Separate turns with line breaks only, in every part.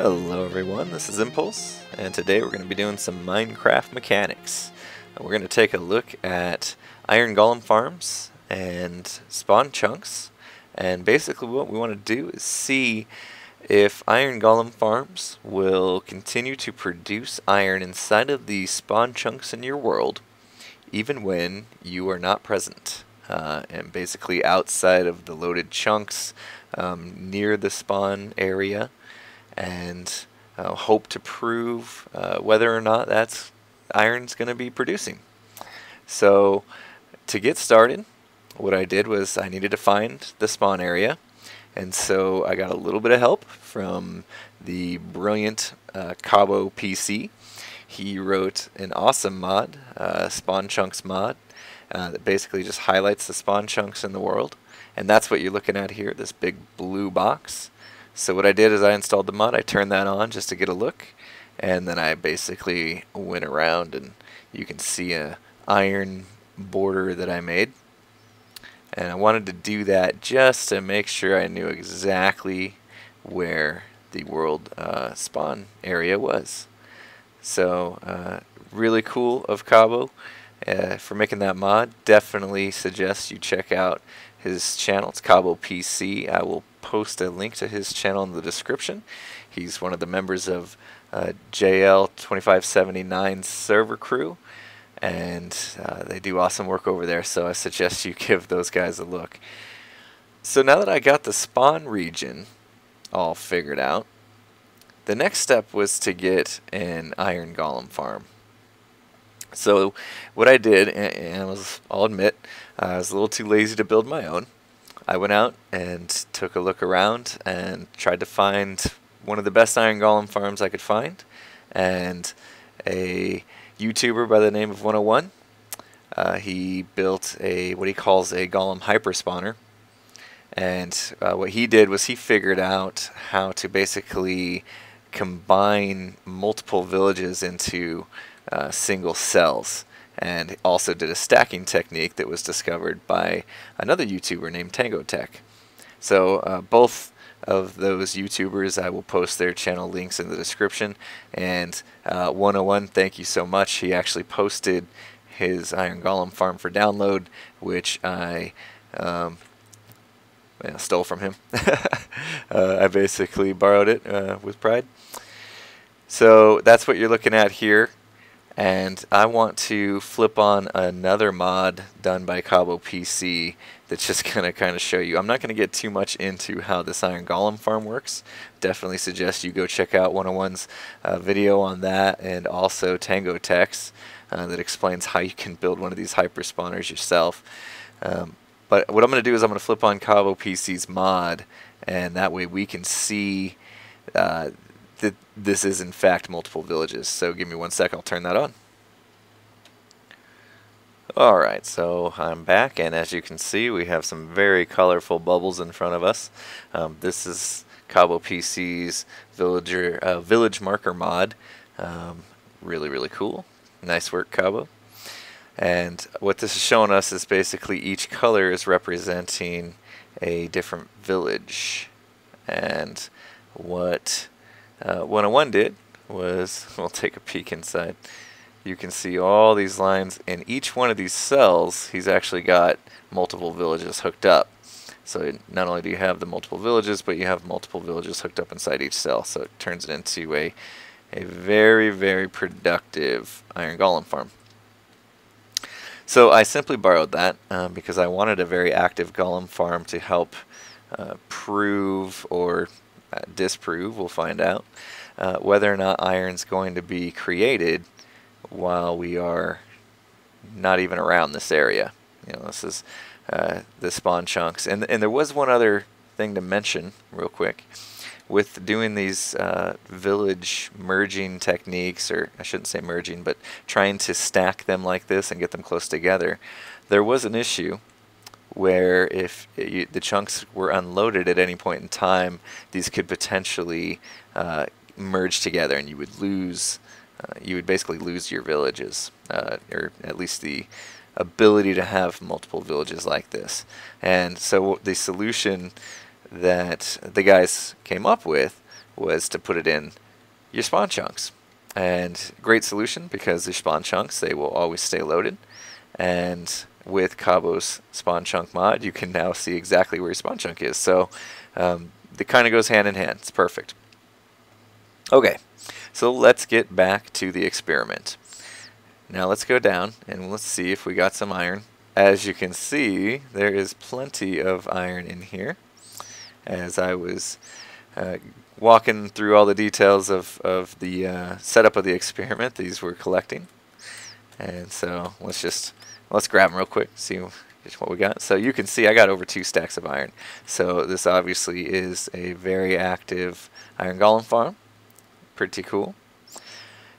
Hello everyone, this is Impulse, and today we're going to be doing some Minecraft mechanics. We're going to take a look at iron golem farms and spawn chunks, and basically what we want to do is see if iron golem farms will continue to produce iron inside of the spawn chunks in your world, even when you are not present. Uh, and basically outside of the loaded chunks um, near the spawn area and uh, hope to prove uh, whether or not that's iron's going to be producing. So to get started, what I did was I needed to find the spawn area, and so I got a little bit of help from the brilliant uh, KaboPC. He wrote an awesome mod, uh, Spawn Chunks mod, uh, that basically just highlights the spawn chunks in the world. And that's what you're looking at here, this big blue box. So what I did is I installed the mod, I turned that on just to get a look, and then I basically went around and you can see a iron border that I made. And I wanted to do that just to make sure I knew exactly where the world uh, spawn area was. So uh, really cool of Kabo uh, for making that mod. Definitely suggest you check out his channel. It's KaboPC. I will post a link to his channel in the description. He's one of the members of uh, JL2579 server crew, and uh, they do awesome work over there, so I suggest you give those guys a look. So now that I got the spawn region all figured out, the next step was to get an iron golem farm. So what I did, and was, I'll admit, I was a little too lazy to build my own. I went out and took a look around and tried to find one of the best iron golem farms I could find, and a YouTuber by the name of 101. Uh, he built a what he calls a golem hyper spawner, and uh, what he did was he figured out how to basically combine multiple villages into uh, single cells and also did a stacking technique that was discovered by another YouTuber named Tango Tek. So uh, both of those YouTubers, I will post their channel links in the description. And uh, 101, thank you so much. He actually posted his Iron Golem farm for download, which I um, stole from him. uh, I basically borrowed it uh, with pride. So that's what you're looking at here and I want to flip on another mod done by KaboPC that's just going to kind of show you. I'm not going to get too much into how this Iron Golem farm works. Definitely suggest you go check out 101's uh, video on that and also Tango Tek's uh, that explains how you can build one of these hyper spawners yourself. Um, but what I'm going to do is I'm going to flip on KaboPC's mod and that way we can see uh, that this is in fact multiple villages. So give me one sec, I'll turn that on. Alright, so I'm back, and as you can see, we have some very colorful bubbles in front of us. Um, this is KaboPC's villager, uh, village marker mod. Um, really, really cool. Nice work, Kabo. And what this is showing us is basically each color is representing a different village. And what uh, 101 did was, we'll take a peek inside. You can see all these lines. In each one of these cells, he's actually got multiple villages hooked up. So not only do you have the multiple villages, but you have multiple villages hooked up inside each cell. So it turns it into a, a very, very productive iron golem farm. So I simply borrowed that um, because I wanted a very active golem farm to help uh, prove or uh, disprove, we'll find out, uh, whether or not iron's going to be created while we are not even around this area. You know, this is uh, the spawn chunks. And, and there was one other thing to mention real quick. With doing these uh, village merging techniques, or I shouldn't say merging, but trying to stack them like this and get them close together, there was an issue where if the chunks were unloaded at any point in time, these could potentially uh, merge together, and you would lose. Uh, you would basically lose your villages, uh, or at least the ability to have multiple villages like this. And so the solution that the guys came up with was to put it in your spawn chunks. And great solution because the spawn chunks, they will always stay loaded. And with Kabo's spawn chunk mod, you can now see exactly where your spawn chunk is. So um, it kind of goes hand in hand. It's perfect. Okay, so let's get back to the experiment. Now let's go down and let's see if we got some iron. As you can see, there is plenty of iron in here. As I was uh, walking through all the details of, of the uh, setup of the experiment, these were collecting. And so let's just, let's grab them real quick, see what we got. So you can see I got over two stacks of iron. So this obviously is a very active iron golem farm. Pretty cool.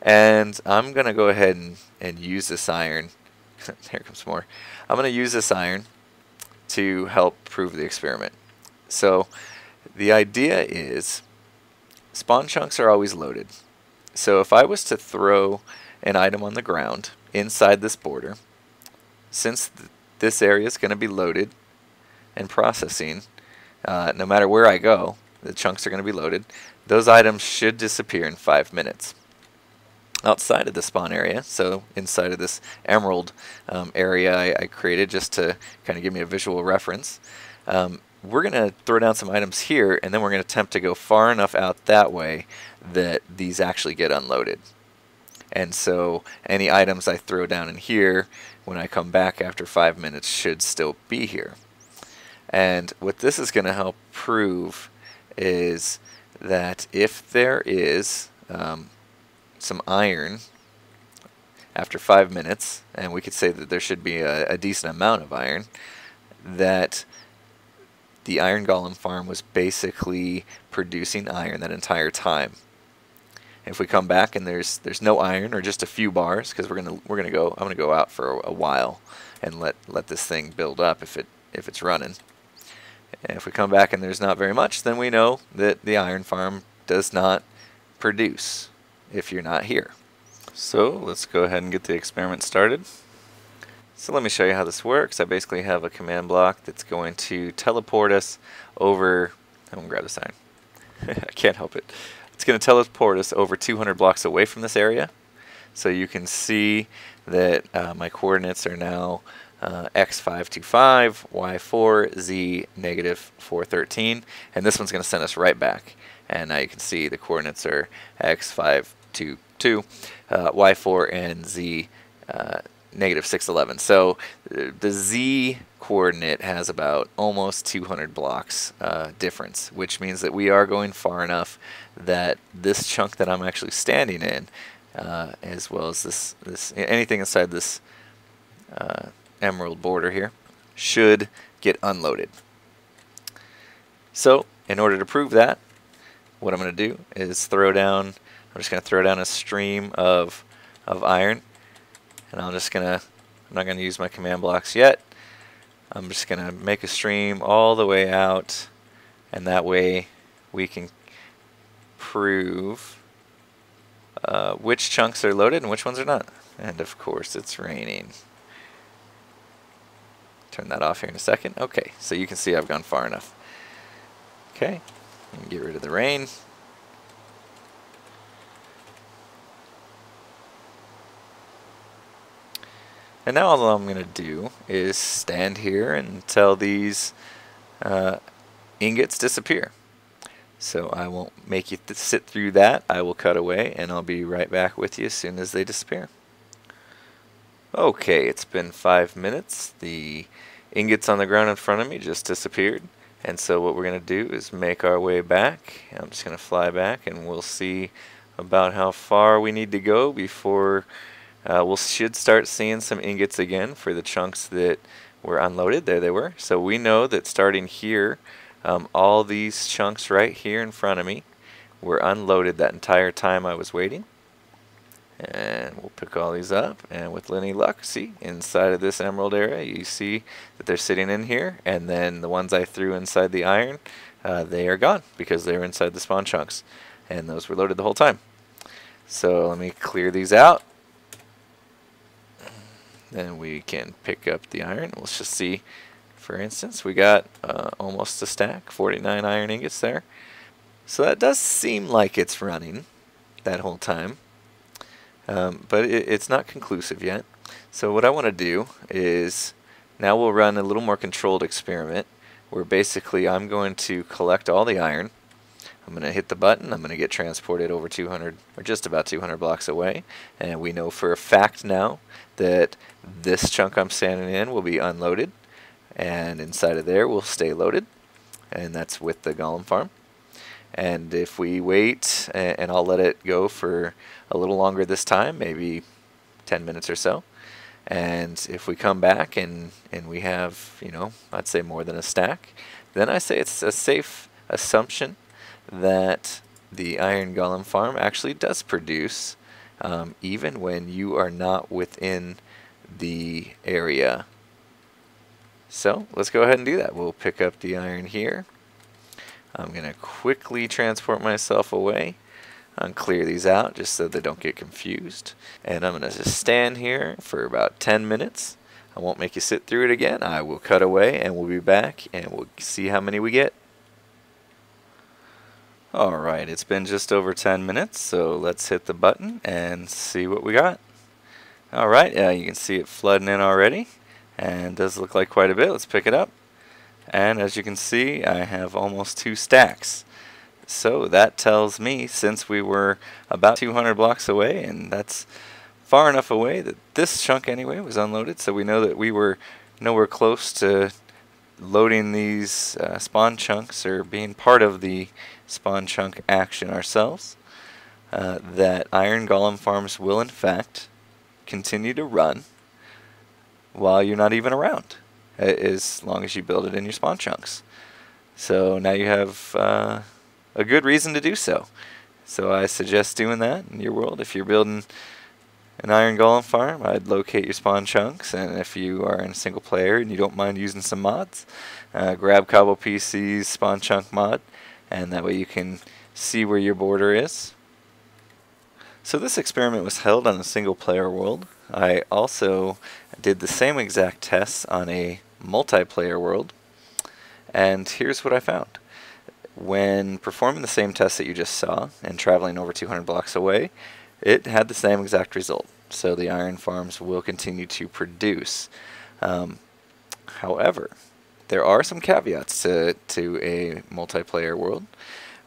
And I'm going to go ahead and, and use this iron. there comes more. I'm going to use this iron to help prove the experiment. So the idea is spawn chunks are always loaded. So if I was to throw an item on the ground inside this border, since th this area is going to be loaded and processing, uh, no matter where I go, the chunks are going to be loaded, those items should disappear in five minutes outside of the spawn area, so inside of this emerald um, area I, I, created just to kind of give me a visual reference, um, we're going to throw down some items here and then we're going to attempt to go far enough out that way that these actually get unloaded. And so any items I throw down in here when I come back after five minutes should still be here. And what this is going to help prove is that if there is um, some iron after five minutes, and we could say that there should be a, a decent amount of iron, that the iron golem farm was basically producing iron that entire time. If we come back and there's there's no iron or just a few bars, because we're gonna we're gonna go I'm gonna go out for a, a, while and let let this thing build up if it if it's running. And if we come back and there's not very much, then we know that the iron farm does not produce if you're not here. So let's go ahead and get the experiment started. So let me show you how this works. I basically have a command block that's going to teleport us over, I'm to grab the sign. I can't help it. It's going to teleport us over 200 blocks away from this area. So you can see that uh, my coordinates are now uh, x525, y4, z negative 413, and this one's going to send us right back. And now you can see the coordinates are x522, uh, y4, and z uh, negative 611. So uh, the z coordinate has about almost 200 blocks uh, difference, which means that we are going far enough that this chunk that I'm actually standing in, uh, as well as this, this anything inside this uh, emerald border here, should get unloaded. So in order to prove that, what I'm going to do is throw down, I'm just going to throw down a stream of, of iron and I'm just gonna I'm not gonna use my command blocks yet. I'm just gonna make a stream all the way out and that way we can prove uh, which chunks are loaded and which ones are not. And of course it's raining. Turn that off here in a second. Okay so you can see I've gone far enough. Okay get rid of the rain And now all I'm going to do is stand here until these uh, ingots disappear. So I won't make you th sit through that. I will cut away and I'll be right back with you as soon as they disappear. Okay, it's been five minutes. The ingots on the ground in front of me just disappeared. And so what we're going to do is make our way back. I'm just going to fly back and we'll see about how far we need to go before uh, we should start seeing some ingots again for the chunks that were unloaded. There they were. So we know that starting here, um, all these chunks right here in front of me were unloaded that entire time I was waiting. And we'll pick all these up, and with any luck, see, inside of this emerald area, you see that they're sitting in here, and then the ones I threw inside the iron, uh, they are gone, because they were inside the spawn chunks, and those were loaded the whole time. So let me clear these out, then we can pick up the iron. Let's just see, for instance, we got uh, almost a stack, 49 iron ingots there. So that does seem like it's running that whole time, um, but it, it's not conclusive yet. So what I want to do is now we'll run a little more controlled experiment where basically I'm going to collect all the iron. I'm going to hit the button, I'm going to get transported over 200 or just about 200 blocks away. And we know for a fact now that this chunk I'm standing in will be unloaded and inside of there will stay loaded and that's with the golem farm. And if we wait and I'll let it go for a little longer this time maybe 10 minutes or so. And if we come back and, and we have, you know, I'd say more than a stack, then I say it's a safe assumption that the Iron Golem farm actually does produce um, even when you are not within the area. So let's go ahead and do that. We'll pick up the iron here. I'm going to quickly transport myself away and clear these out just so they don't get confused. And I'm going to just stand here for about 10 minutes. I won't make you sit through it again. I will cut away and we'll be back and we'll see how many we get. Alright, it's been just over 10 minutes, so let's hit the button and see what we got. Alright, yeah, you can see it flooding in already, and does look like quite a bit. Let's pick it up. And as you can see, I have almost two stacks. So that tells me, since we were about 200 blocks away, and that's far enough away that this chunk anyway was unloaded, so we know that we were nowhere close to loading these uh, spawn chunks or being part of the spawn chunk action ourselves, uh, that Iron Golem farms will in fact continue to run while you're not even around, as long as you build it in your spawn chunks. So now you have uh, a good reason to do so. So I suggest doing that in your world. If you're building an iron golem farm, I'd locate your spawn chunks, and if you are in single player and you don't mind using some mods, uh, grab KaboPC's spawn chunk mod, and that way you can see where your border is. So this experiment was held on a single player world. I also did the same exact tests on a multiplayer world, and here's what I found. When performing the same test that you just saw and traveling over 200 blocks away, it had the same exact result. So the iron farms will continue to produce. Um, however, there are some caveats to, to a multiplayer world.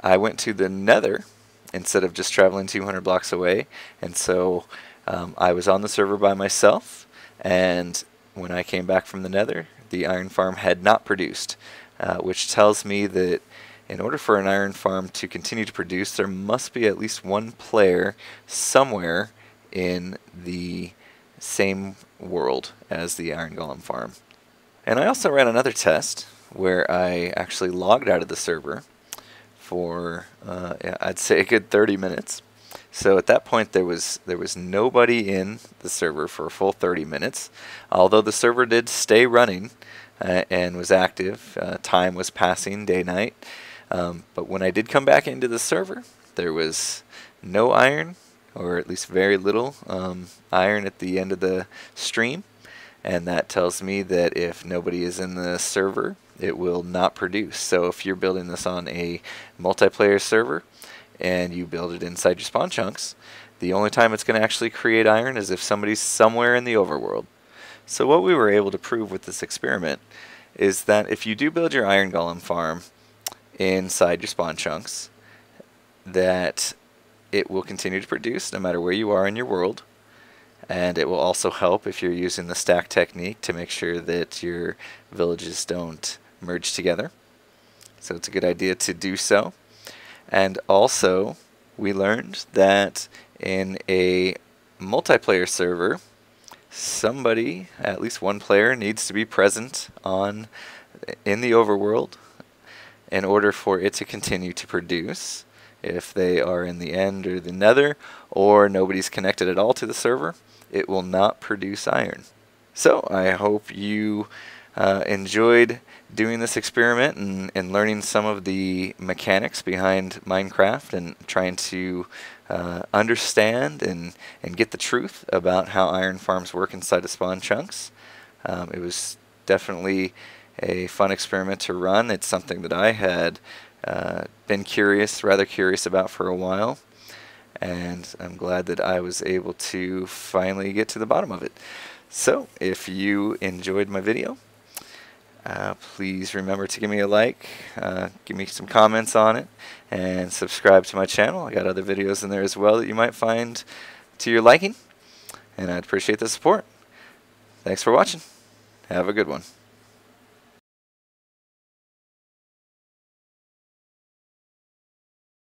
I went to the nether instead of just traveling 200 blocks away, and so um, I was on the server by myself, and when I came back from the nether, the iron farm had not produced, uh, which tells me that in order for an iron farm to continue to produce, there must be at least one player somewhere in the same world as the iron golem farm. And I also ran another test where I actually logged out of the server for uh, I'd say a good 30 minutes. So at that point there was there was nobody in the server for a full 30 minutes, although the server did stay running uh, and was active. Uh, time was passing day night. Um, but when I did come back into the server, there was no iron, or at least very little um, iron at the end of the stream. And that tells me that if nobody is in the server, it will not produce. So if you're building this on a multiplayer server and you build it inside your spawn chunks, the only time it's going to actually create iron is if somebody's somewhere in the overworld. So what we were able to prove with this experiment is that if you do build your iron golem farm inside your spawn chunks that it will continue to produce no matter where you are in your world. And it will also help if you're using the stack technique to make sure that your villages don't merge together. So it's a good idea to do so. And also we learned that in a multiplayer server somebody at least one player needs to be present on in the overworld in order for it to continue to produce. If they are in the end or the nether, or nobody's connected at all to the server, it will not produce iron. So I hope you uh, enjoyed doing this experiment and, and learning some of the mechanics behind Minecraft and trying to uh, understand and, and get the truth about how iron farms work inside of spawn chunks. Um, it was definitely a fun experiment to run. It's something that I had uh, been curious, rather curious about for a while. And I'm glad that I was able to finally get to the bottom of it. So, if you enjoyed my video, uh, please remember to give me a like, uh, give me some comments on it, and subscribe to my channel. I got other videos in there as well that you might find to your liking, and I'd appreciate the support. Thanks for watching. Have a good one.